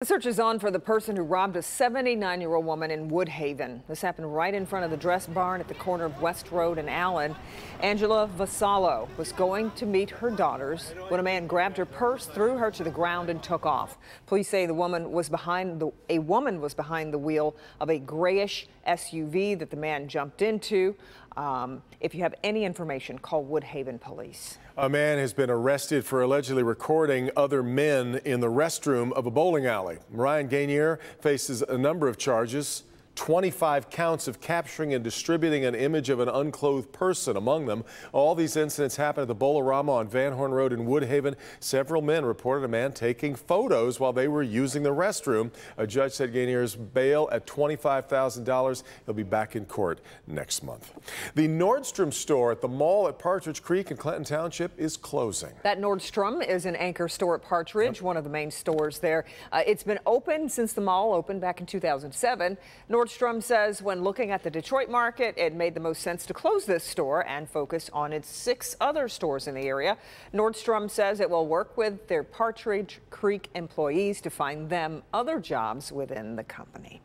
The search is on for the person who robbed a 79 year old woman in Woodhaven. This happened right in front of the dress barn at the corner of West Road and Allen. Angela Vasallo was going to meet her daughters when a man grabbed her purse, threw her to the ground, and took off. Police say the woman was behind the, a woman was behind the wheel of a grayish SUV that the man jumped into. Um, if you have any information, call Woodhaven Police. A man has been arrested for allegedly recording other men in the restroom of a bowling alley. Ryan Gainier faces a number of charges. 25 counts of capturing and distributing an image of an unclothed person among them. All these incidents happened at the Bowl-O-Rama on Van Horn Road in Woodhaven. Several men reported a man taking photos while they were using the restroom. A judge said Gainier's bail at $25,000. He'll be back in court next month. The Nordstrom store at the mall at Partridge Creek in Clinton Township is closing. That Nordstrom is an anchor store at Partridge, yep. one of the main stores there. Uh, it's been open since the mall opened back in 2007. Nordstrom Nordstrom says when looking at the Detroit market, it made the most sense to close this store and focus on its six other stores in the area. Nordstrom says it will work with their Partridge Creek employees to find them other jobs within the company.